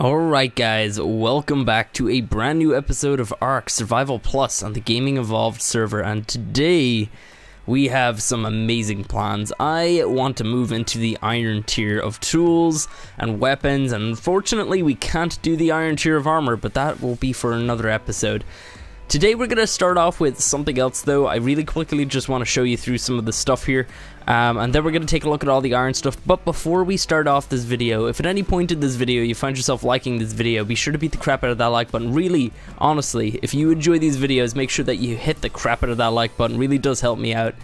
Alright guys, welcome back to a brand new episode of ARK Survival Plus on the Gaming Evolved server and today we have some amazing plans. I want to move into the iron tier of tools and weapons and unfortunately we can't do the iron tier of armor but that will be for another episode. Today we're going to start off with something else though. I really quickly just want to show you through some of the stuff here. Um, and then we're going to take a look at all the iron stuff. But before we start off this video, if at any point in this video you find yourself liking this video, be sure to beat the crap out of that like button. Really, honestly, if you enjoy these videos, make sure that you hit the crap out of that like button. really does help me out.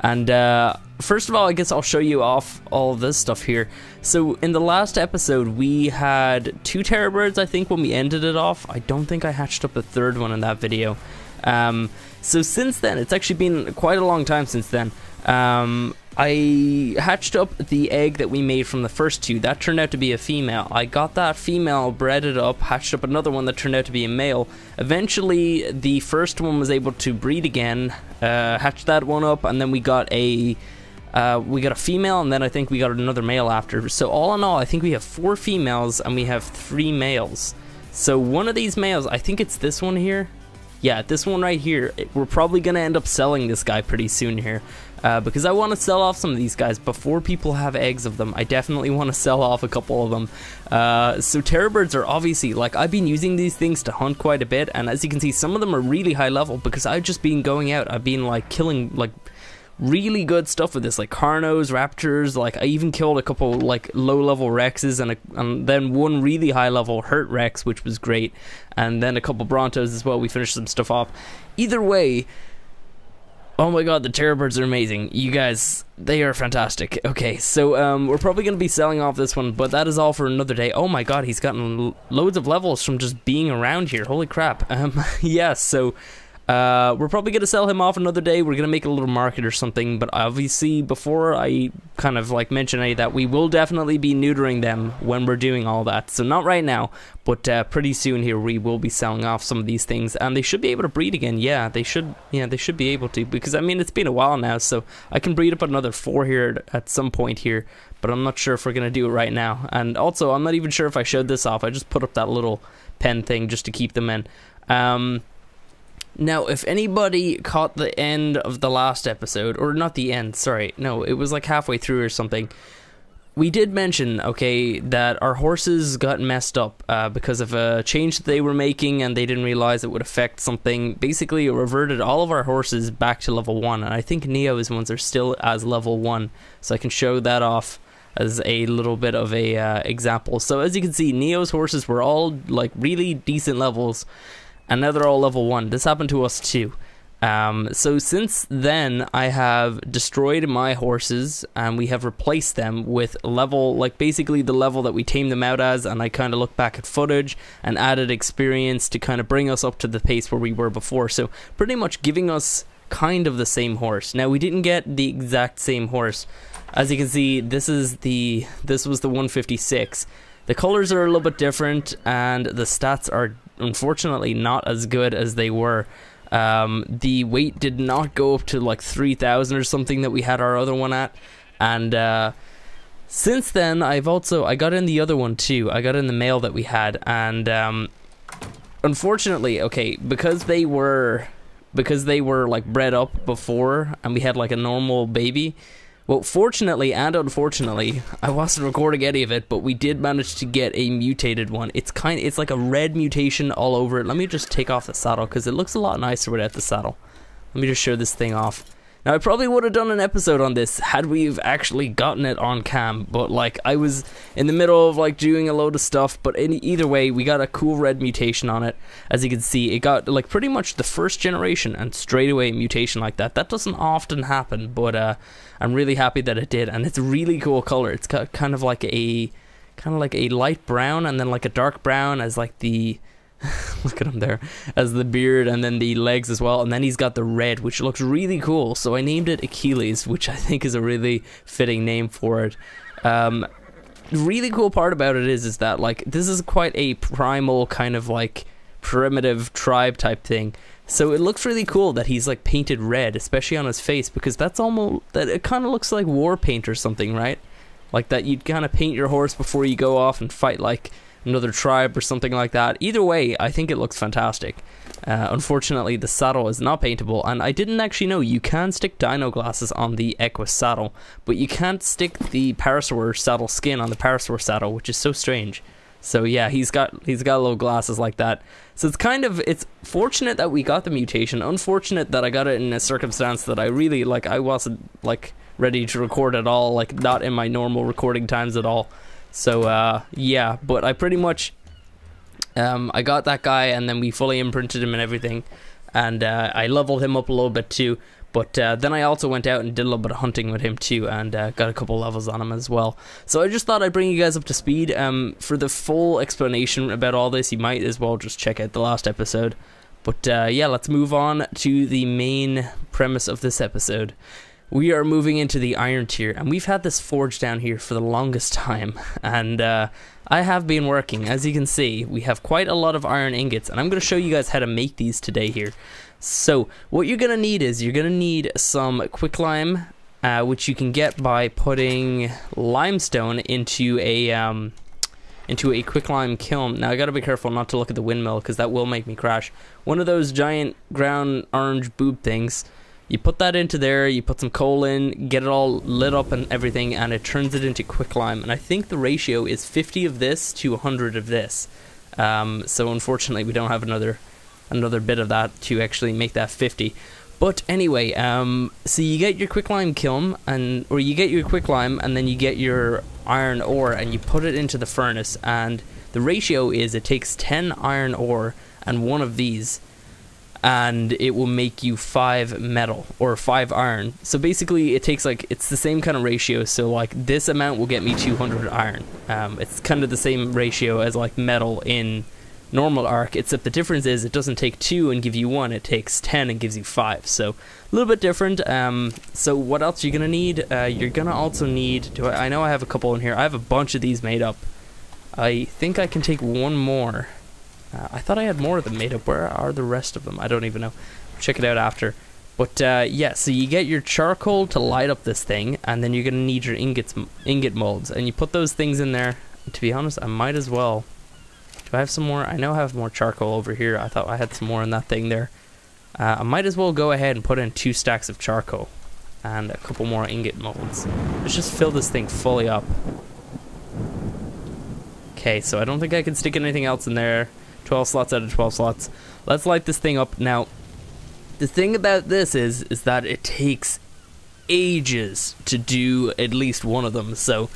And uh, first of all, I guess I'll show you off all of this stuff here. So in the last episode, we had two terror birds, I think, when we ended it off. I don't think I hatched up a third one in that video. Um, so since then, it's actually been quite a long time since then. Um, I hatched up the egg that we made from the first two. That turned out to be a female. I got that female, bred it up, hatched up another one that turned out to be a male. Eventually, the first one was able to breed again, uh, hatched that one up, and then we got a uh, we got a female, and then I think we got another male after. So all in all, I think we have four females and we have three males. So one of these males, I think it's this one here. Yeah, this one right here. We're probably gonna end up selling this guy pretty soon here uh, because I want to sell off some of these guys before people have eggs of them. I definitely want to sell off a couple of them. Uh, so terror birds are obviously like I've been using these things to hunt quite a bit, and as you can see, some of them are really high level because I've just been going out. I've been like killing like really good stuff with this, like Carnos, Raptors. Like I even killed a couple like low level Rexes and a, and then one really high level Hurt Rex, which was great, and then a couple Brontos as well. We finished some stuff off. Either way, Oh my god, the terror birds are amazing. You guys, they are fantastic. Okay, so um, we're probably going to be selling off this one, but that is all for another day. Oh my god, he's gotten loads of levels from just being around here. Holy crap. Um, yes, yeah, so uh, we're probably going to sell him off another day. We're going to make a little market or something. But obviously, before I kind of like mention any that, we will definitely be neutering them when we're doing all that. So not right now, but uh, pretty soon here we will be selling off some of these things, and they should be able to breed again. Yeah, they should. Yeah, they should be able to because I mean it's been a while now, so I can breed up another four here at some point here. But I'm not sure if we're gonna do it right now. And also, I'm not even sure if I showed this off. I just put up that little pen thing just to keep them in. Um, now, if anybody caught the end of the last episode, or not the end, sorry, no, it was like halfway through or something, we did mention, okay, that our horses got messed up uh, because of a change that they were making and they didn't realize it would affect something. Basically, it reverted all of our horses back to level 1, and I think Neo's ones are still as level 1, so I can show that off as a little bit of a uh, example. So as you can see, Neo's horses were all like really decent levels and now they're all level 1. This happened to us too. Um, so since then, I have destroyed my horses and we have replaced them with level, like basically the level that we tamed them out as. And I kind of look back at footage and added experience to kind of bring us up to the pace where we were before. So pretty much giving us kind of the same horse. Now we didn't get the exact same horse. As you can see, this is the this was the 156. The colors are a little bit different and the stats are unfortunately not as good as they were. Um, the weight did not go up to like 3,000 or something that we had our other one at. And uh, since then, I've also, I got in the other one too. I got in the male that we had. And um, unfortunately, okay, because they were, because they were like bred up before and we had like a normal baby, well, fortunately and unfortunately, I wasn't recording any of it, but we did manage to get a mutated one. It's kind, it's like a red mutation all over it. Let me just take off the saddle because it looks a lot nicer without the saddle. Let me just show this thing off. Now, I probably would have done an episode on this had we've actually gotten it on cam, but like I was in the middle of like doing a load of stuff. But in either way, we got a cool red mutation on it. As you can see, it got like pretty much the first generation and straight away mutation like that. That doesn't often happen, but uh, I'm really happy that it did, and it's a really cool color. It's got kind of like a kind of like a light brown and then like a dark brown as like the look at him there. As the beard and then the legs as well. And then he's got the red which looks really cool. So i named it achilles which i think is a really fitting name for it. Um, really cool part about it is is that like this is quite a primal kind of like primitive tribe type thing. So it looks really cool that he's like painted red especially on his face because that's almost that it kind of looks like war paint or something right? Like that you'd kind of paint your horse before you go off and fight like another tribe or something like that. Either way, I think it looks fantastic. Uh, unfortunately, the saddle is not paintable, and I didn't actually know you can stick dino glasses on the Equus saddle, but you can't stick the Parasaur saddle skin on the Parasaur saddle, which is so strange. So yeah, he's got he's got little glasses like that. So it's kind of it's fortunate that we got the mutation. Unfortunate that I got it in a circumstance that I really like. I wasn't like ready to record at all, like not in my normal recording times at all. So uh, yeah, but I pretty much um, I got that guy, and then we fully imprinted him and everything, and uh, I leveled him up a little bit too. But uh, then I also went out and did a little bit of hunting with him too, and uh, got a couple levels on him as well. So I just thought I'd bring you guys up to speed. Um, for the full explanation about all this, you might as well just check out the last episode. But uh, yeah, let's move on to the main premise of this episode. We are moving into the iron tier, and we've had this forge down here for the longest time. And uh, I have been working, as you can see, we have quite a lot of iron ingots, and I'm going to show you guys how to make these today here. So, what you're going to need is you're going to need some quicklime, uh, which you can get by putting limestone into a um, into a quicklime kiln. Now I gotta be careful not to look at the windmill because that will make me crash. One of those giant ground orange boob things you put that into there, you put some coal in, get it all lit up and everything, and it turns it into quicklime. And I think the ratio is 50 of this to 100 of this. Um, so unfortunately, we don't have another another bit of that to actually make that 50. But anyway, um, so you get your quicklime kiln, and or you get your quicklime, and then you get your iron ore, and you put it into the furnace. And the ratio is it takes 10 iron ore and one of these and it will make you five metal or five iron. So basically, it takes like it's the same kind of ratio. So like this amount will get me 200 iron. Um, it's kind of the same ratio as like metal in normal ARK, except the difference is it doesn't take two and give you one. It takes 10 and gives you five. So a little bit different. Um, so what else you're you gonna need? Uh, you're gonna also need. Do I, I know I have a couple in here. I have a bunch of these made up. I think I can take one more. Uh, I thought I had more of them made up. Where are the rest of them? I don't even know. Check it out after. But uh, yeah, so you get your charcoal to light up this thing, and then you're gonna need your ingots, ingot molds, and you put those things in there. To be honest, I might as well. Do I have some more? I know I have more charcoal over here. I thought I had some more in that thing there. Uh, I might as well go ahead and put in two stacks of charcoal and a couple more ingot molds. Let's just fill this thing fully up. Okay, so I don't think I can stick anything else in there. 12 slots out of 12 slots. Let's light this thing up. Now, the thing about this is, is that it takes ages to do at least one of them. So,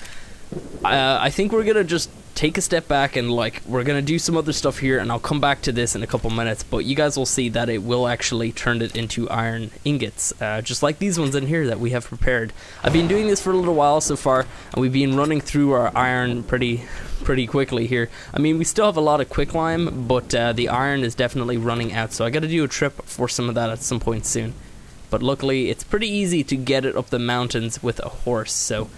uh, I think we're gonna just take a step back and like we're gonna do some other stuff here and I'll come back to this in a couple minutes but you guys will see that it will actually turn it into iron ingots uh, just like these ones in here that we have prepared. I've been doing this for a little while so far and we've been running through our iron pretty pretty quickly here. I mean we still have a lot of quicklime but uh, the iron is definitely running out so I gotta do a trip for some of that at some point soon. But luckily it's pretty easy to get it up the mountains with a horse so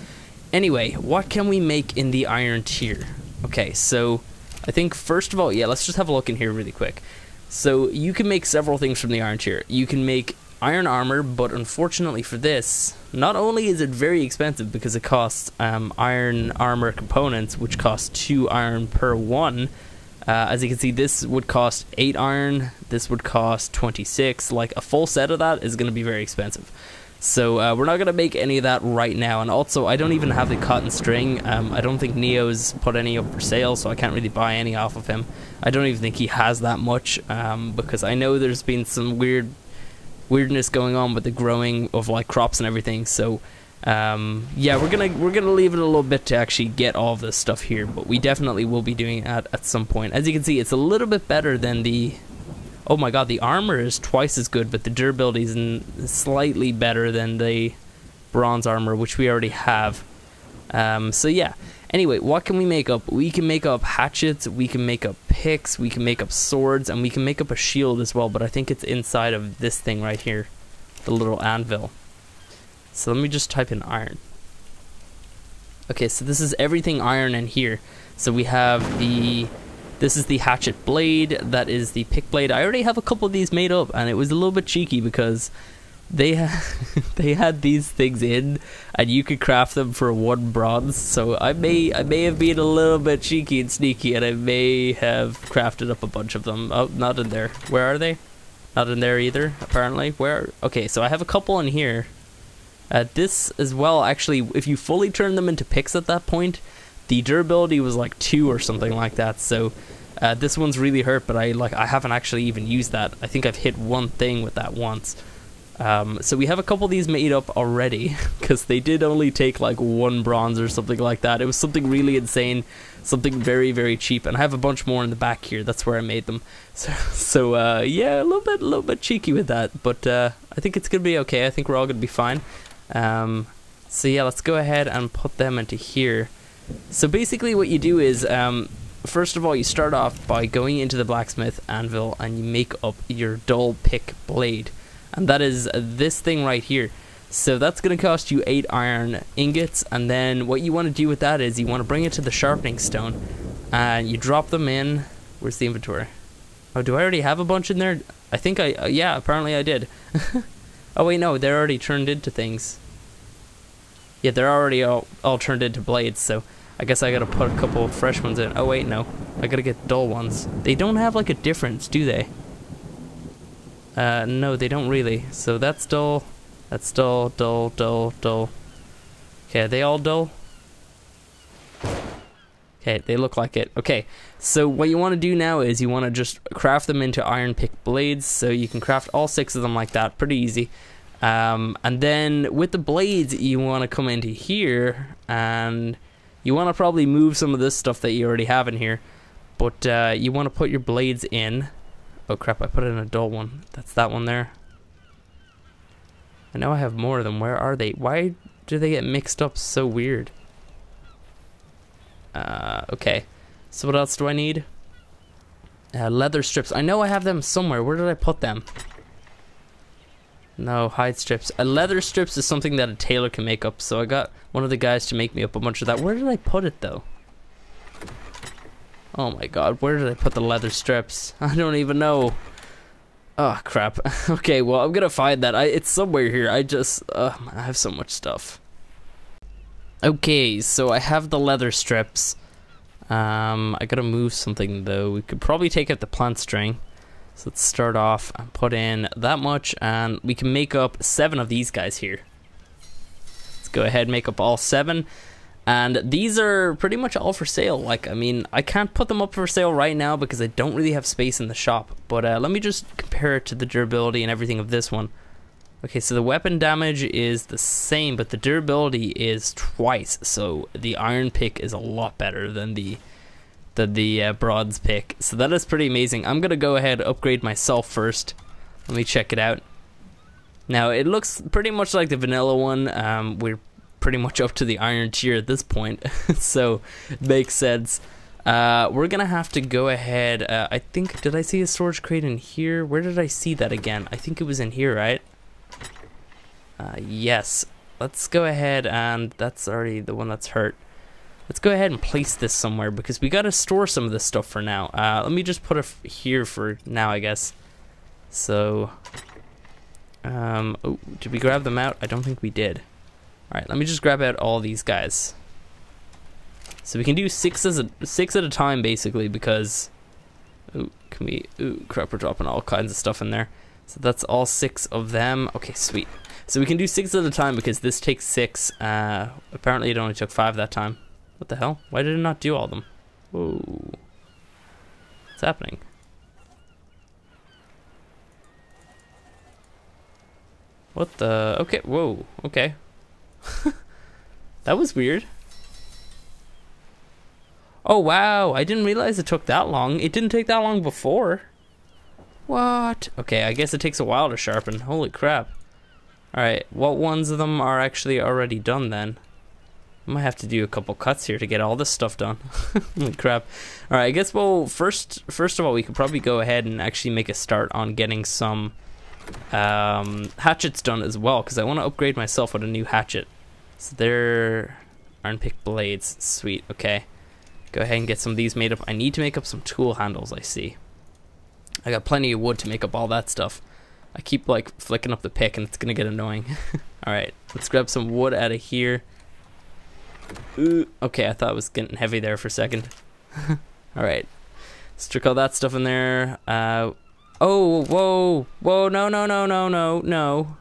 Anyway, what can we make in the iron tier? Okay, so I think first of all, yeah, let's just have a look in here really quick. So you can make several things from the iron tier. You can make iron armor, but unfortunately for this, not only is it very expensive because it costs um, iron armor components, which cost two iron per one. Uh, as you can see, this would cost eight iron. This would cost 26. Like a full set of that is going to be very expensive. So uh, we're not going to make any of that right now. And also, I don't even have the cotton string. Um, I don't think Neo's put any up for sale, so I can't really buy any off of him. I don't even think he has that much um, because I know there's been some weird weirdness going on with the growing of like crops and everything. So um, yeah, we're gonna we're gonna leave it a little bit to actually get all of this stuff here, but we definitely will be doing that at some point. As you can see, it's a little bit better than the oh my god, the armor is twice as good, but the durability is slightly better than the bronze armor, which we already have. Um, so yeah. Anyway, what can we make up? We can make up hatchets, we can make up picks, we can make up swords, and we can make up a shield as well, but I think it's inside of this thing right here, the little anvil. So let me just type in iron. Okay, so this is everything iron in here. So we have the this is the hatchet blade. That is the pick blade. I already have a couple of these made up, and it was a little bit cheeky because they ha- they had these things in, and you could craft them for one bronze. So I may I may have been a little bit cheeky and sneaky, and I may have crafted up a bunch of them. Oh, not in there. Where are they? Not in there either. Apparently. Where? Okay, so I have a couple in here. Uh, this as well. Actually, if you fully turn them into picks at that point, the durability was like two or something like that. So. Uh, this one's really hurt, but I like I haven't actually even used that. I think I've hit one thing with that once. Um, so we have a couple of these made up already because they did only take like one bronze or something like that. It was something really insane, something very very cheap, and I have a bunch more in the back here. That's where I made them. So, so uh, yeah, a little bit a little bit cheeky with that, but uh, I think it's gonna be okay. I think we're all gonna be fine. Um, so yeah, let's go ahead and put them into here. So basically, what you do is. Um, first of all, you start off by going into the blacksmith anvil and you make up your dull pick blade and that is this thing right here. So that's going to cost you 8 iron ingots, and then what you want to do with that is you want to bring it to the sharpening stone, and you drop them in. Where's the inventory? Oh, do I already have a bunch in there? I think I, uh, yeah, apparently I did. oh wait, no, they're already turned into things. Yeah, they're already all, all turned into blades, so I guess I gotta put a couple fresh ones in. Oh wait, no, I gotta get dull ones. They don't have like a difference, do they? Uh, no, they don't really. So that's dull. That's dull, dull, dull, dull. Okay, are they all dull? Okay, they look like it. Okay, so what you want to do now is you want to just craft them into iron pick blades. So you can craft all six of them like that, pretty easy. Um, and then with the blades, you want to come into here and you want to probably move some of this stuff that you already have in here. But uh, you want to put your blades in Oh crap, I put in a dull one. That's that one there. I know I have more of them. Where are they? Why do they get mixed up so weird? Uh, okay. So what else do I need? Uh, leather strips. I know I have them somewhere. Where did I put them? No, hide strips. A leather strips is something that a tailor can make up. So I got one of the guys to make me up a bunch of that. Where did I put it though? Oh my god, where did I put the leather strips? I don't even know. Oh crap. okay, well I'm gonna find that. I it's somewhere here. I just uh, I have so much stuff. Okay, so I have the leather strips. Um, I gotta move something though. We could probably take out the plant string. So let's start off and put in that much, and we can make up seven of these guys here. Let's go ahead and make up all seven. And these are pretty much all for sale. Like i mean i can't put them up for sale right now because i don't really have space in the shop. But uh, let me just compare it to the durability and everything of this one. Okay so the weapon damage is the same but the durability is twice. So the iron pick is a lot better than the the, the uh, bronze pick so that is pretty amazing i'm gonna go ahead upgrade myself first let me check it out now it looks pretty much like the vanilla one um, we're pretty much up to the iron tier at this point, so makes sense. Uh, we're gonna have to go ahead. Uh, I think did I see a storage crate in here? Where did I see that again? I think it was in here, right? Uh, yes. Let's go ahead and that's already the one that's hurt. Let's go ahead and place this somewhere because we gotta store some of this stuff for now. Uh, let me just put it here for now, I guess. So, um, oh, did we grab them out? I don't think we did. Alright, let me just grab out all these guys. So we can do six as a six at a time basically because ooh, can we ooh crap we're dropping all kinds of stuff in there. So that's all six of them. Okay, sweet. So we can do six at a time because this takes six. Uh, apparently it only took five that time. What the hell? Why did it not do all of them? Whoa. What's happening? What the? Okay, whoa, okay. that was weird. Oh wow, I didn't realize it took that long. It didn't take that long before. What? Okay, I guess it takes a while to sharpen. Holy crap. Alright, what ones of them are actually already done then? I might have to do a couple cuts here to get all this stuff done. Holy crap. Alright, I guess well first first of all we could probably go ahead and actually make a start on getting some um, hatchets done as well because I want to upgrade myself with a new hatchet. So there iron pick blades. Sweet. Okay. Go ahead and get some of these made up. I need to make up some tool handles, I see. I got plenty of wood to make up all that stuff. I keep like flicking up the pick and it's gonna get annoying. Alright, let's grab some wood out of here. Ooh, okay, I thought it was getting heavy there for a second. Alright, let's trick all that stuff in there. Uh, oh, whoa, whoa, no, no, no, no, no, no.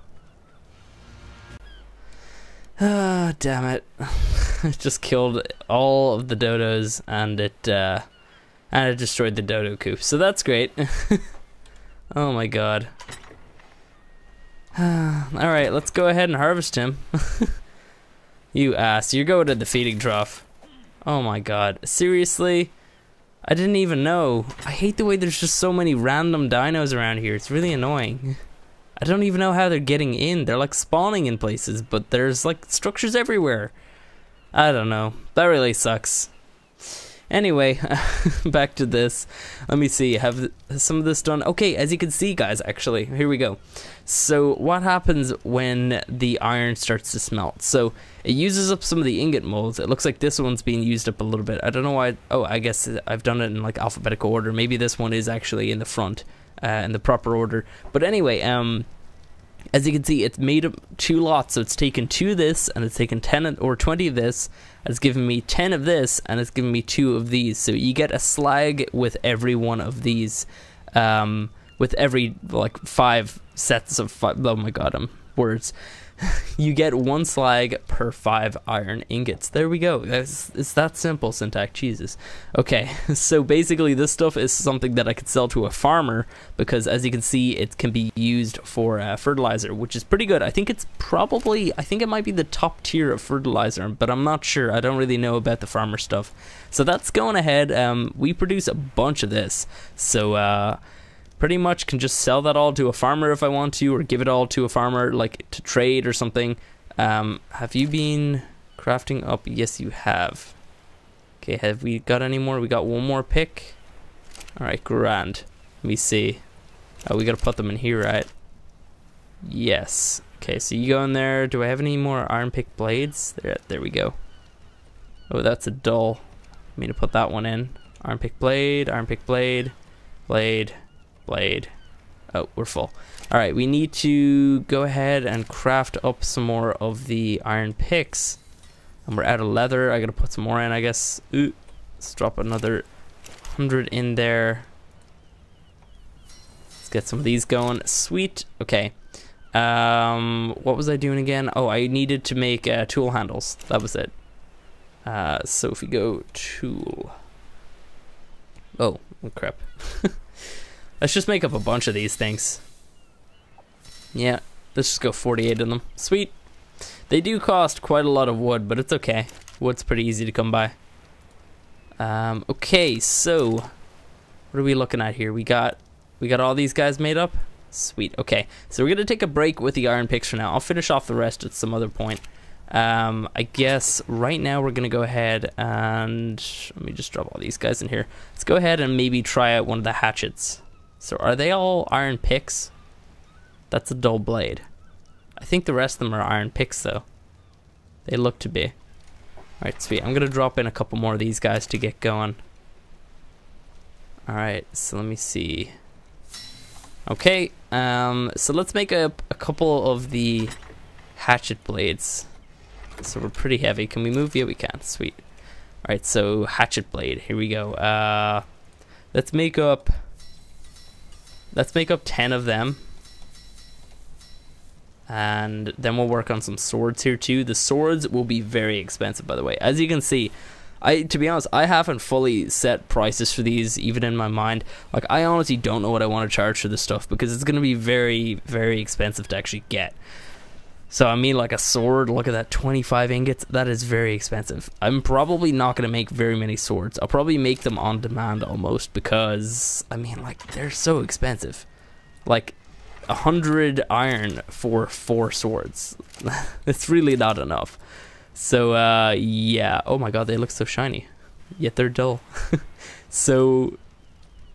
Ah, damn it. it just killed all of the dodos and it, uh, and it destroyed the dodo coop. So that's great. oh my god. Alright, let's go ahead and harvest him. You ass, you're going to the feeding trough. Oh my god. Seriously? I didn't even know. I hate the way there's just so many random dinos around here. It's really annoying. I don't even know how they're getting in. They're like spawning in places, but there's like structures everywhere. I don't know. That really sucks. Anyway, back to this. Let me see. Have some of this done? Okay, as you can see, guys, actually, here we go. So, what happens when the iron starts to smelt? So, it uses up some of the ingot molds. It looks like this one's being used up a little bit. I don't know why. Oh, I guess I've done it in like alphabetical order. Maybe this one is actually in the front, uh, in the proper order. But anyway, um, as you can see, it's made up two lots. So it's taken two of this, and it's taken 10 or 20 of this. It's given me 10 of this, and it's given me two of these. So you get a slag with every one of these. Um, with every, like, five sets of five. Oh my god, I'm words. you get one slag per five iron ingots. There we go. It's, it's that simple, Syntac Jesus. Okay, so basically, this stuff is something that I could sell to a farmer because, as you can see, it can be used for uh, fertilizer, which is pretty good. I think it's probably, I think it might be the top tier of fertilizer, but I'm not sure. I don't really know about the farmer stuff. So that's going ahead. Um, we produce a bunch of this. So, uh, pretty much can just sell that all to a farmer if I want to, or give it all to a farmer like to trade or something. Um, have you been crafting up? Yes, you have. Okay, have we got any more? We got one more pick. All right, grand. Let me see. Oh, we gotta put them in here, right? Yes. Okay, so you go in there. Do I have any more iron pick blades? There, there we go. Oh, that's a dull. I mean to put that one in. Iron pick blade, iron pick blade, blade, blade. Oh, we're full. All right, we need to go ahead and craft up some more of the iron picks. And we're out of leather. I gotta put some more in, I guess. Ooh, let's drop another 100 in there. Let's get some of these going. Sweet. Okay. Um, what was I doing again? Oh, I needed to make uh, tool handles. That was it. Uh, so if we go tool. Oh, crap. Let's just make up a bunch of these things. Yeah, let's just go 48 of them. Sweet. They do cost quite a lot of wood, but it's okay. Wood's pretty easy to come by. Um, okay, so what are we looking at here? We got we got all these guys made up. Sweet. Okay, so we're gonna take a break with the iron picks for now. I'll finish off the rest at some other point. Um, I guess right now we're gonna go ahead and let me just drop all these guys in here. Let's go ahead and maybe try out one of the hatchets. So are they all iron picks? That's a dull blade. I think the rest of them are iron picks though. They look to be. Alright, sweet. I'm gonna drop in a couple more of these guys to get going. Alright, so let me see. Okay, um, so let's make a, a couple of the hatchet blades. So we're pretty heavy. Can we move? Yeah, we can. Sweet. Alright, so hatchet blade. Here we go. Uh, let's make up Let's make up 10 of them. And then we'll work on some swords here too. The swords will be very expensive, by the way. As you can see, I to be honest, I haven't fully set prices for these even in my mind. Like I honestly don't know what I want to charge for this stuff because it's going to be very very expensive to actually get. So I mean, like a sword. Look at that, twenty-five ingots. That is very expensive. I'm probably not gonna make very many swords. I'll probably make them on demand almost because I mean, like they're so expensive. Like a hundred iron for four swords. it's really not enough. So uh, yeah. Oh my god, they look so shiny, yet they're dull. so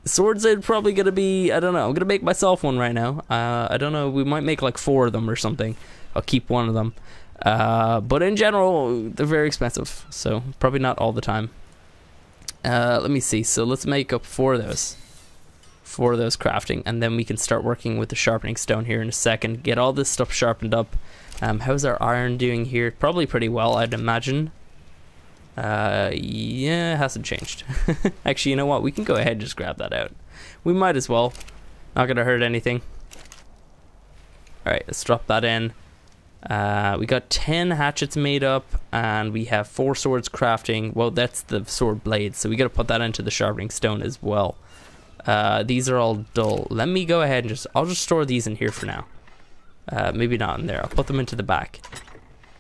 swords are probably gonna be. I don't know. I'm gonna make myself one right now. Uh, I don't know. We might make like four of them or something. I'll keep one of them. Uh, but in general, they're very expensive, so probably not all the time. Uh, let me see. So let's make up four of those. for those crafting, and then we can start working with the sharpening stone here in a second. Get all this stuff sharpened up. Um, how's our iron doing here? Probably pretty well, I'd imagine. Uh, yeah, it hasn't changed. Actually, you know what? We can go ahead and just grab that out. We might as well. Not gonna hurt anything. Alright, let's drop that in. Uh, we got 10 hatchets made up, and we have 4 swords crafting. Well, that's the sword blades, so we gotta put that into the sharpening stone as well. Uh, these are all dull. Let me go ahead and just, I'll just store these in here for now. Uh, maybe not in there, I'll put them into the back.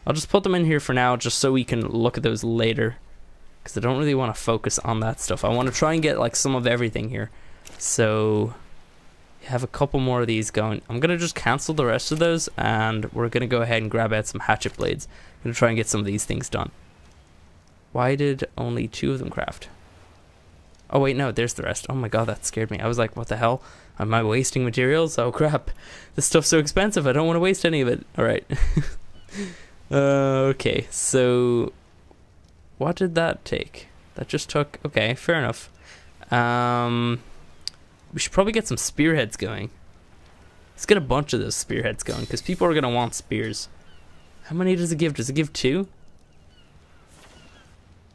I'll just put them in here for now, just so we can look at those later. Because I don't really want to focus on that stuff. I want to try and get like some of everything here. So, have a couple more of these going. I'm going to just cancel the rest of those, and we're going to go ahead and grab out some hatchet blades. I'm going to try and get some of these things done. Why did only two of them craft? Oh wait, no, there's the rest. Oh my god, that scared me. I was like, what the hell? Am I wasting materials? Oh crap. This stuff's so expensive, I don't want to waste any of it. Alright. Uh, okay, so what did that take? That just took. Okay, fair enough. Um, we should probably get some spearheads going. Let's get a bunch of those spearheads going because people are gonna want spears. How many does it give? Does it give two?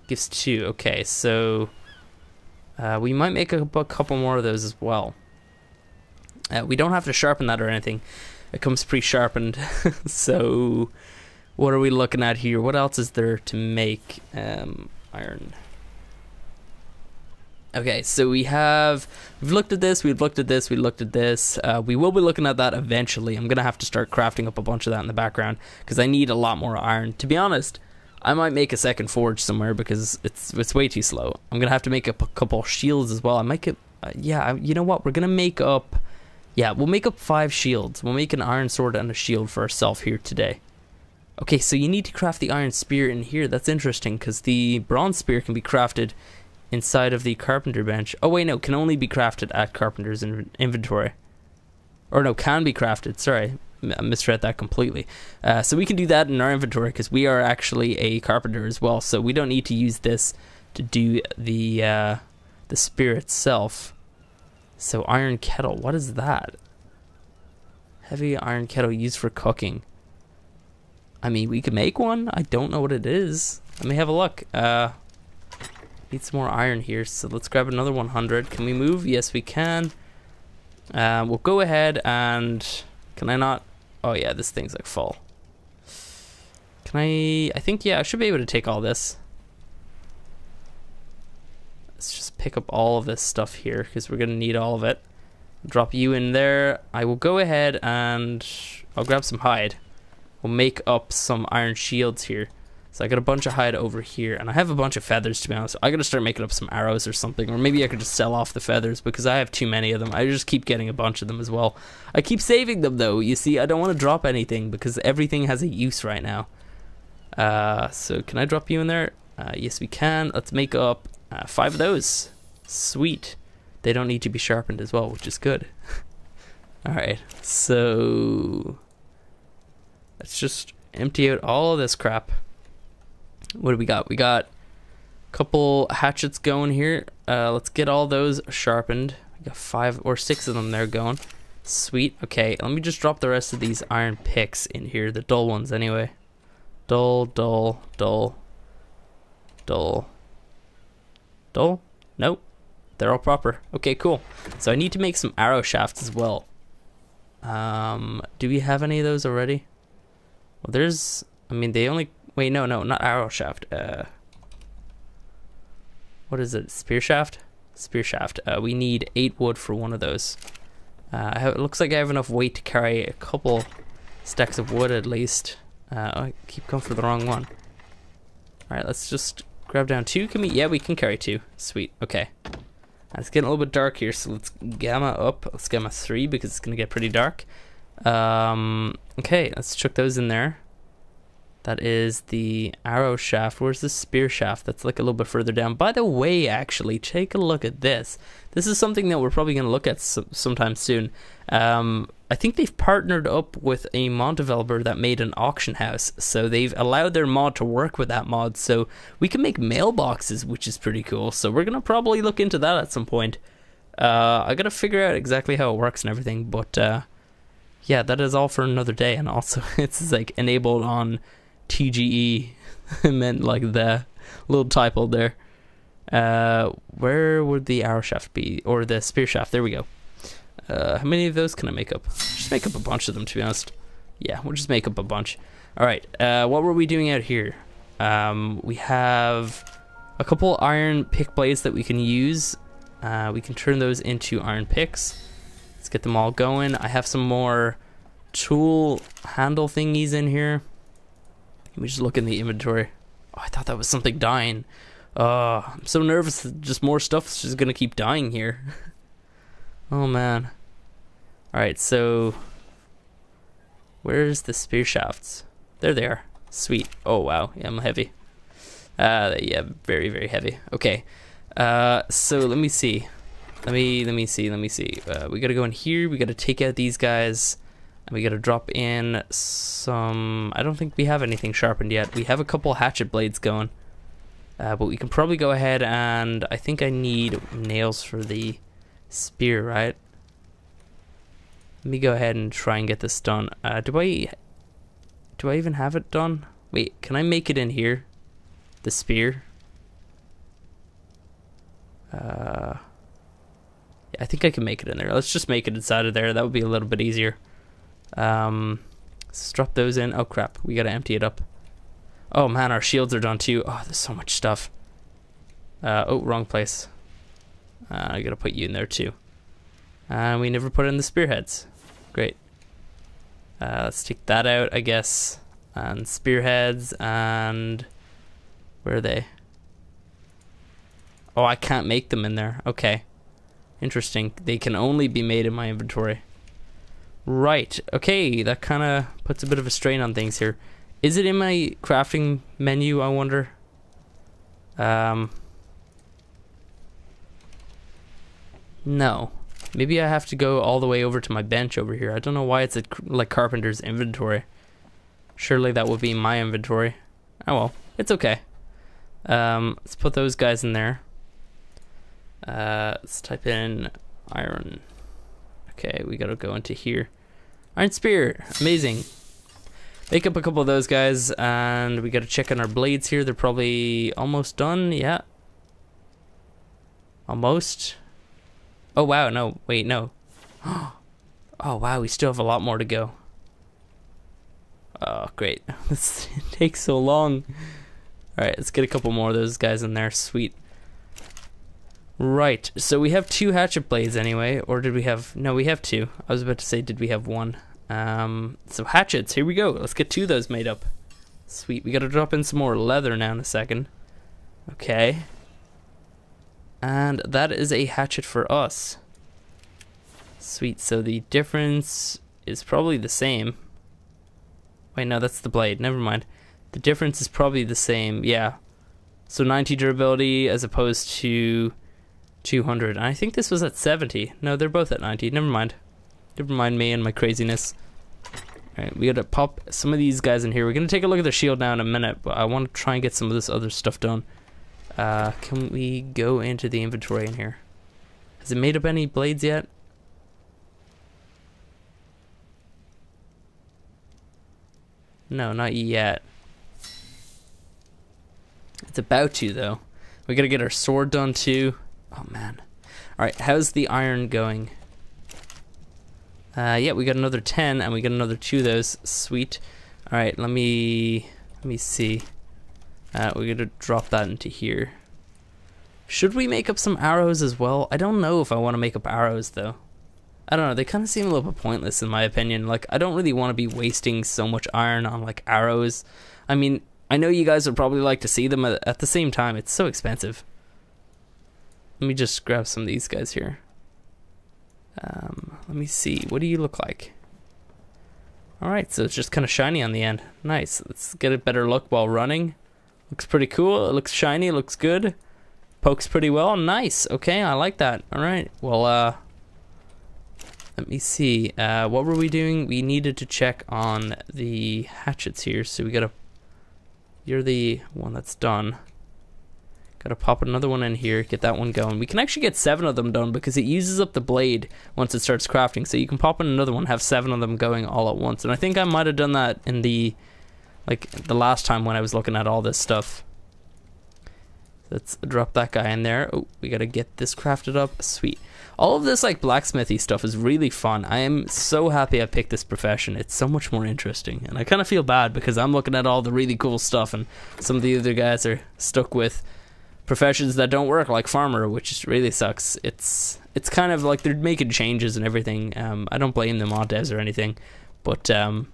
gives two. Okay, so uh, we might make a, a, couple more of those as well. Uh, we don't have to sharpen that or anything. It comes pre-sharpened, so what are we looking at here? What else is there to make um, iron? Okay, so we have we've looked at this, we've looked at this, we looked at this. Uh, we will be looking at that eventually. I'm gonna have to start crafting up a bunch of that in the background because I need a lot more iron. To be honest, I might make a second forge somewhere because it's it's way too slow. I'm gonna have to make up a couple shields as well. I might get uh, yeah. You know what? We're gonna make up yeah. We'll make up five shields. We'll make an iron sword and a shield for ourselves here today. Okay, so you need to craft the iron spear in here. That's interesting because the bronze spear can be crafted inside of the carpenter bench. Oh wait, no, can only be crafted at carpenter's in inventory. Or no, can be crafted. Sorry, I misread that completely. Uh, so we can do that in our inventory because we are actually a carpenter as well. So we don't need to use this to do the uh, the spear itself. So iron kettle, what is that? Heavy iron kettle used for cooking. I mean, we could make one. I don't know what it is. Let me have a look. Uh, need some more iron here, so let's grab another 100. Can we move? Yes, we can. Uh, we'll go ahead and... Can I not? Oh yeah, this thing's like full. Can I... I think, yeah, I should be able to take all this. Let's just pick up all of this stuff here, because we're going to need all of it. Drop you in there. I will go ahead and... I'll grab some hide we'll make up some iron shields here. So I got a bunch of hide over here, and I have a bunch of feathers to be honest. I gotta start making up some arrows or something, or maybe I could just sell off the feathers because I have too many of them. I just keep getting a bunch of them as well. I keep saving them though. You see, I don't want to drop anything because everything has a use right now. Uh, so can I drop you in there? Uh, yes, we can. Let's make up uh, five of those. Sweet. They don't need to be sharpened as well, which is good. All right, so Let's just empty out all of this crap. What do we got? We got a couple hatchets going here. Uh, let's get all those sharpened. We got five or six of them there going. Sweet. Okay, let me just drop the rest of these iron picks in here, the dull ones anyway. Dull, dull, dull, dull, dull. Nope, they're all proper. Okay, cool. So I need to make some arrow shafts as well. Um, do we have any of those already? Well, there's. I mean, they only. Wait, no, no, not arrow shaft. Uh, what is it? Spear shaft. Spear shaft. Uh, we need eight wood for one of those. Uh, have, it looks like I have enough weight to carry a couple stacks of wood at least. Uh, I keep going for the wrong one. All right, let's just grab down two. Can we? Yeah, we can carry two. Sweet. Okay. It's getting a little bit dark here, so let's gamma up. Let's gamma three because it's gonna get pretty dark. Um, okay, let's chuck those in there. That is the arrow shaft. Where's the spear shaft? That's like a little bit further down. By the way, actually, take a look at this. This is something that we're probably going to look at sometime soon. Um, I think they've partnered up with a mod developer that made an auction house. So they've allowed their mod to work with that mod. So we can make mailboxes, which is pretty cool. So we're going to probably look into that at some point. Uh, I gotta figure out exactly how it works and everything, but uh, yeah, that is all for another day. And also, it's like enabled on TGE. meant like the little typo there. Uh, where would the arrow shaft be, or the spear shaft? There we go. Uh, how many of those can I make up? Just make up a bunch of them, to be honest. Yeah, we'll just make up a bunch. All right. Uh, what were we doing out here? Um, we have a couple iron pick blades that we can use. Uh, we can turn those into iron picks. Let's get them all going. I have some more tool handle thingies in here. Let me just look in the inventory. Oh, I thought that was something dying. Uh, I'm so nervous that just more stuff is just gonna keep dying here. oh man. Alright, so where's the spear shafts? There they are. Sweet. Oh wow, yeah, I'm heavy. Uh yeah, very, very heavy. Okay. Uh so let me see. Let me let me see, let me see. Uh, we gotta go in here, we gotta take out these guys. And we gotta drop in some... I don't think we have anything sharpened yet. We have a couple hatchet blades going. Uh, but we can probably go ahead and... I think I need nails for the spear, right? Let me go ahead and try and get this done. Uh, do I... Do I even have it done? Wait, can I make it in here? The spear? Uh... Yeah, I think I can make it in there. Let's just make it inside of there. That would be a little bit easier. Um, let's drop those in. Oh crap, we gotta empty it up. Oh man, our shields are done too. Oh, there's so much stuff. Uh, oh, wrong place. Uh, I gotta put you in there too. And we never put in the spearheads. Great. Uh, let's take that out, I guess. And spearheads and where are they? Oh, I can't make them in there. Okay. Interesting. They can only be made in my inventory. Right. Okay, that kind of puts a bit of a strain on things here. Is it in my crafting menu, I wonder? Um, no. Maybe I have to go all the way over to my bench over here. I don't know why it's a, like carpenter's inventory. Surely that would be my inventory. Oh well, it's okay. Um, let's put those guys in there. Uh, let's type in iron. Okay, we gotta go into here. Iron Spear, amazing. Make up a couple of those guys, and we gotta check on our blades here. They're probably almost done, yeah. Almost. Oh wow, no, wait, no. Oh wow, we still have a lot more to go. Oh, great. this takes so long. Alright, let's get a couple more of those guys in there. Sweet. Right, so we have two hatchet blades anyway, or did we have, no we have two. I was about to say did we have one. Um, so hatchets, here we go, let's get two of those made up. Sweet, we gotta drop in some more leather now in a second. Okay. And that is a hatchet for us. Sweet, so the difference is probably the same. Wait, no, that's the blade, never mind. The difference is probably the same, yeah. So 90 durability as opposed to 200. I think this was at 70. No, they're both at 90. Never mind. Never mind me and my craziness. Alright, we gotta pop some of these guys in here. We're gonna take a look at the shield now in a minute, but I want to try and get some of this other stuff done. Uh, can we go into the inventory in here? Has it made up any blades yet? No, not yet. It's about to, though. We gotta get our sword done, too. Oh man. Alright, how's the iron going? Uh, yeah, we got another 10 and we got another two of those. Sweet. Alright, let me let me see. Uh, we're gonna drop that into here. Should we make up some arrows as well? I don't know if I want to make up arrows though. I don't know, they kind of seem a little bit pointless in my opinion. Like, I don't really want to be wasting so much iron on like arrows. I mean, I know you guys would probably like to see them at the same time, it's so expensive. Let me just grab some of these guys here. Um, let me see. What do you look like? Alright, so it's just kind of shiny on the end. Nice. Let's get a better look while running. Looks pretty cool. It looks shiny. It looks good. Pokes pretty well. Nice. Okay, I like that. Alright. Well, uh... Let me see. Uh, what were we doing? We needed to check on the hatchets here. So we gotta... You're the one that's done. Gotta pop another one in here, get that one going. We can actually get seven of them done because it uses up the blade once it starts crafting. So you can pop in another one, have seven of them going all at once. And I think I might have done that in the, like, the last time when I was looking at all this stuff. Let's drop that guy in there. Oh, we gotta get this crafted up. Sweet. All of this, like, blacksmithy stuff is really fun. I am so happy I picked this profession. It's so much more interesting. And I kind of feel bad because I'm looking at all the really cool stuff and some of the other guys are stuck with professions that don't work like farmer which really sucks. It's it's kind of like they're making changes and everything. Um, i don't blame them on devs or anything but um,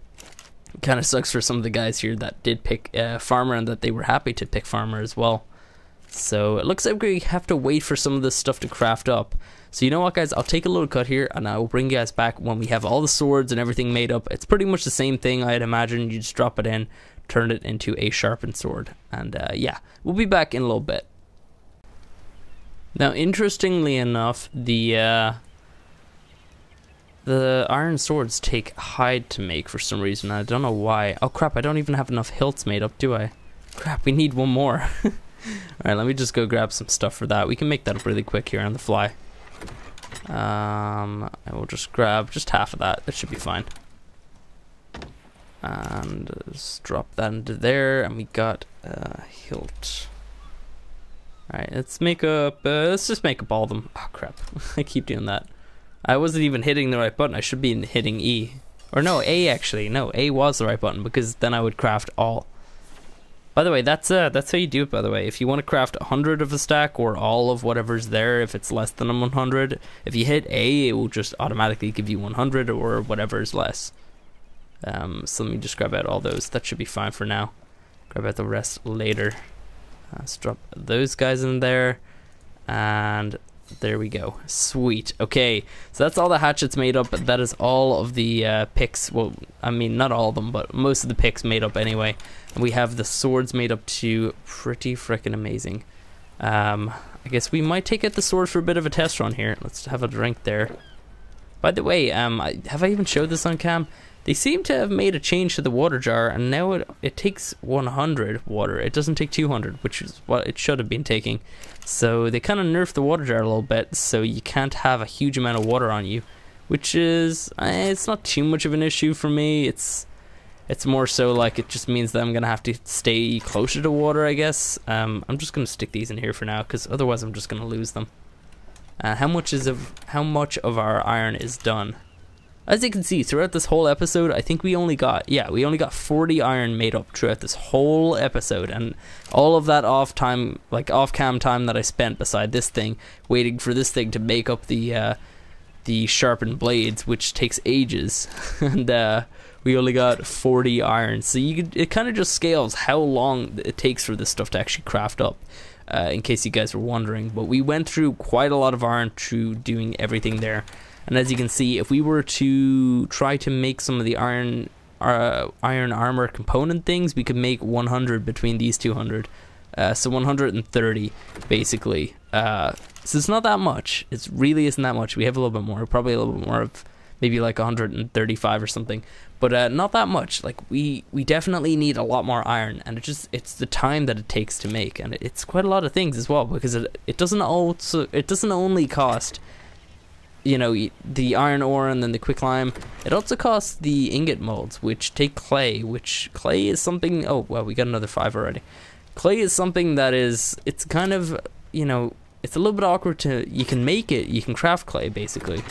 kind of sucks for some of the guys here that did pick uh, farmer and that they were happy to pick farmer as well. So it looks like we have to wait for some of this stuff to craft up. So you know what guys? I'll take a little cut here and i will bring you guys back when we have all the swords and everything made up. It's pretty much the same thing i'd imagine. You just drop it in turn it into a sharpened sword and uh, yeah we'll be back in a little bit now, interestingly enough, the uh, the iron swords take hide to make for some reason. I don't know why. Oh crap! I don't even have enough hilts made up, do I? Crap! We need one more. All right, let me just go grab some stuff for that. We can make that up really quick here on the fly. Um, I will just grab just half of that. That should be fine. And just drop that into there, and we got a hilt. Alright, let's make up, uh, let's just make up all of them. Oh crap, I keep doing that. I wasn't even hitting the right button, I should be hitting E. Or no, A actually, no, A was the right button because then I would craft all. By the way, that's uh, that's how you do it by the way. If you want to craft 100 of a stack or all of whatever's there, if it's less than 100, if you hit A, it will just automatically give you 100 or whatever is less. Um, so let me just grab out all those, that should be fine for now. Grab out the rest later. Let's drop those guys in there. And there we go. Sweet. Okay, so that's all the hatchets made up. That is all of the uh, picks. Well, I mean, not all of them, but most of the picks made up anyway. And we have the swords made up too. Pretty freaking amazing. Um, I guess we might take out the sword for a bit of a test run here. Let's have a drink there. By the way, um, I, have I even showed this on cam? They seem to have made a change to the water jar, and now it, it takes 100 water. It doesn't take 200, which is what it should have been taking. So they kind of nerfed the water jar a little bit, so you can't have a huge amount of water on you, which is eh, it's not too much of an issue for me. It's it's more so like it just means that I'm gonna have to stay closer to water, I guess. Um, I'm just gonna stick these in here for now, because otherwise I'm just gonna lose them. Uh, how much is of how much of our iron is done? As you can see, throughout this whole episode, I think we only got, yeah, we only got 40 iron made up throughout this whole episode. And all of that off time, like off cam time that I spent beside this thing, waiting for this thing to make up the, uh, the sharpened blades, which takes ages. and, uh, we only got 40 iron. So you could, it kind of just scales how long it takes for this stuff to actually craft up. Uh, in case you guys were wondering, but we went through quite a lot of iron through doing everything there. And as you can see, if we were to try to make some of the iron uh, iron armor component things, we could make 100 between these 200. Uh, so 130 basically. Uh, so it's not that much. It really isn't that much. We have a little bit more, probably a little bit more of maybe like 135 or something, but uh, not that much. Like we we definitely need a lot more iron, and it just it's the time that it takes to make, and it's quite a lot of things as well because it it doesn't also it doesn't only cost you know the iron ore and then the quicklime. It also costs the ingot molds which take clay which clay is something oh well we got another five already. Clay is something that is it's kind of you know it's a little bit awkward to you can make it you can craft clay basically.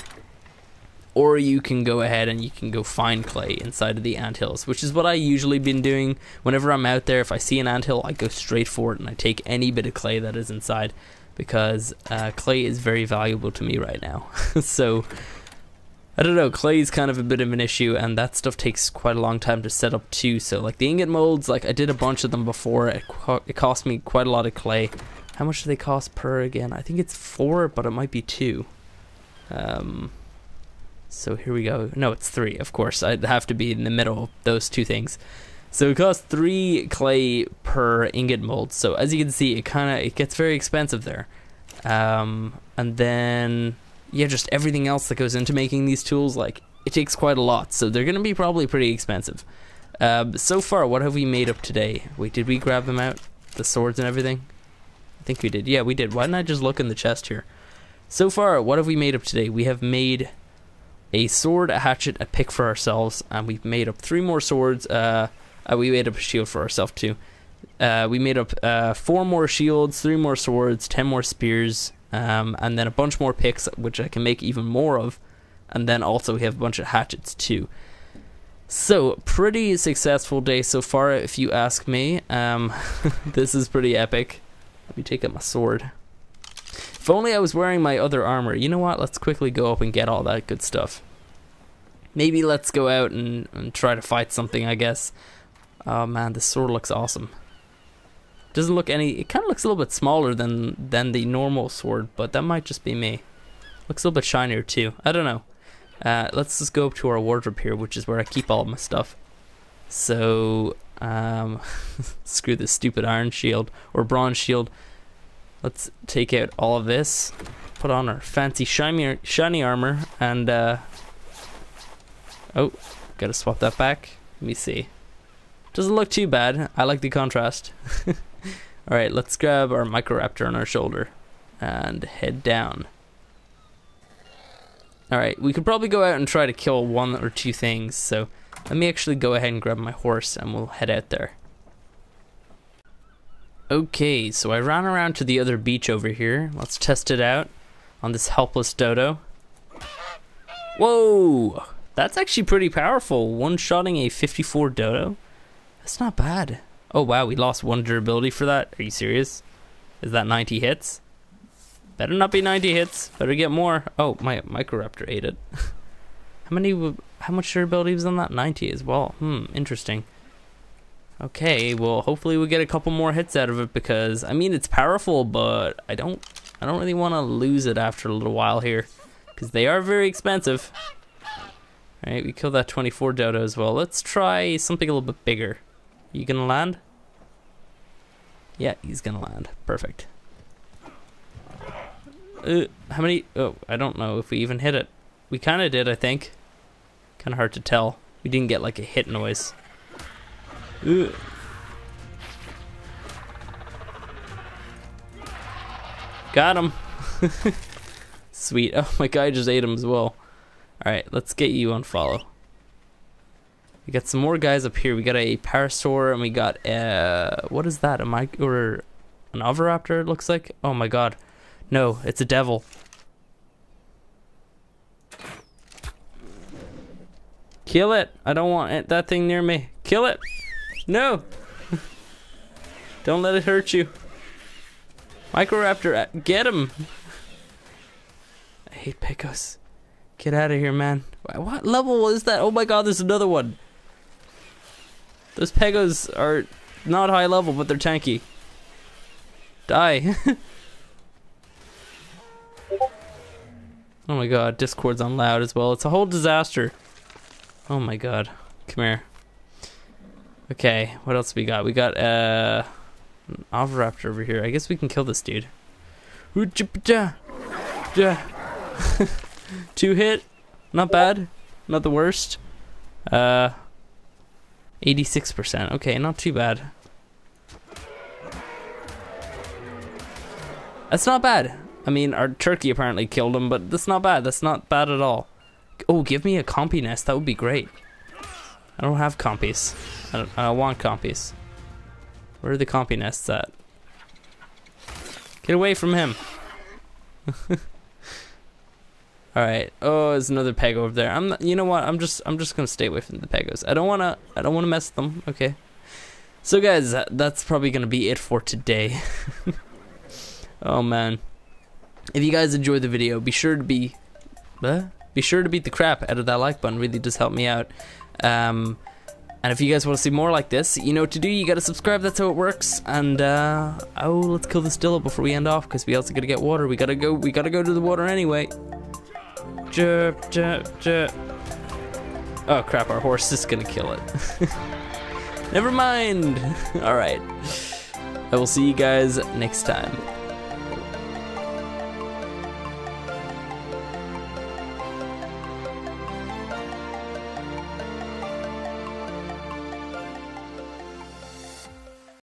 Or you can go ahead and you can go find clay inside of the anthills which is what i usually been doing. Whenever i'm out there if i see an anthill i go straight for it and i take any bit of clay that is inside because uh, clay is very valuable to me right now. so I don't know, clay is kind of a bit of an issue, and that stuff takes quite a long time to set up too. So like the ingot molds, like I did a bunch of them before. It, co it cost me quite a lot of clay. How much do they cost per again? I think it's four, but it might be two. Um, so here we go. No, it's three, of course. I'd have to be in the middle of those two things. So it costs three clay per ingot mold. So as you can see, it kind of it gets very expensive there. Um, and then yeah, just everything else that goes into making these tools, like it takes quite a lot. So they're gonna be probably pretty expensive. Um, so far, what have we made up today? Wait, did we grab them out? The swords and everything? I think we did. Yeah, we did. Why didn't I just look in the chest here? So far, what have we made up today? We have made a sword, a hatchet, a pick for ourselves, and we've made up three more swords. Uh, uh, we made up a shield for ourselves too. Uh, we made up uh, four more shields, three more swords, ten more spears, um, and then a bunch more picks, which I can make even more of. And then also we have a bunch of hatchets too. So, pretty successful day so far, if you ask me. Um, this is pretty epic. Let me take out my sword. If only I was wearing my other armor. You know what? Let's quickly go up and get all that good stuff. Maybe let's go out and, and try to fight something, I guess. Oh man, this sword looks awesome. Doesn't look any... It kind of looks a little bit smaller than, than the normal sword, but that might just be me. Looks a little bit shinier too. I don't know. Uh, let's just go up to our wardrobe here, which is where I keep all my stuff. So, um, screw this stupid iron shield or bronze shield. Let's take out all of this, put on our fancy shiny, shiny armor, and, uh, oh, gotta swap that back. Let me see. Doesn't look too bad. I like the contrast. Alright, let's grab our Microraptor on our shoulder and head down. Alright, we could probably go out and try to kill one or two things, so let me actually go ahead and grab my horse and we'll head out there. Okay, so I ran around to the other beach over here. Let's test it out on this helpless dodo. Whoa! That's actually pretty powerful. One-shotting a 54 dodo. That's not bad. Oh wow, we lost one durability for that. Are you serious? Is that 90 hits? Better not be 90 hits. Better get more. Oh, my Microraptor ate it. how many? How much durability was on that? 90 as well. Hmm, interesting. Okay, well, hopefully we get a couple more hits out of it because I mean it's powerful, but I don't, I don't really want to lose it after a little while here because they are very expensive. All right, we killed that 24 dodo as well. Let's try something a little bit bigger. You gonna land? Yeah, he's gonna land. Perfect. Uh, how many? Oh, I don't know if we even hit it. We kind of did, I think. Kind of hard to tell. We didn't get like a hit noise. Uh. Got him. Sweet. Oh, my guy just ate him as well. Alright, let's get you on follow. We got some more guys up here. We got a Parasaur and we got uh what is that? A mic or an Oviraptor it looks like? Oh my god. No, it's a devil. Kill it. I don't want it, that thing near me. Kill it. No. don't let it hurt you. Microraptor, uh, get him. I hate Pegos. Get out of here, man. What level is that? Oh my god, there's another one. Those Pegos are not high level, but they're tanky. Die. oh my god, Discord's on loud as well. It's a whole disaster. Oh my god. Come here. Okay, what else we got? We got uh, an Oviraptor over here. I guess we can kill this dude. Two hit. Not bad. Not the worst. Uh, 86%. Okay, not too bad. That's not bad. I mean, our turkey apparently killed him, but that's not bad. That's not bad at all. Oh, give me a compy nest. That would be great. I don't have compies. I don't, I want compies. Where are the compy nests at? Get away from him. All right. Oh, there's another peg over there. I'm. Not, you know what? I'm just. I'm just gonna stay away from the pegos. I don't wanna. I don't wanna mess with them. Okay. So guys, that's probably gonna be it for today. oh man. If you guys enjoyed the video, be sure to be. Uh, be sure to beat the crap out of that like button. Really does help me out. Um, and if you guys want to see more like this, you know what to do. You gotta subscribe. That's how it works. And uh, oh, let's kill this Dillo before we end off, because we also gotta get water. We gotta go. We gotta go to the water anyway. Chirp, chirp, chirp. Oh crap, our horse is gonna kill it. Never mind. Alright. I will see you guys next time.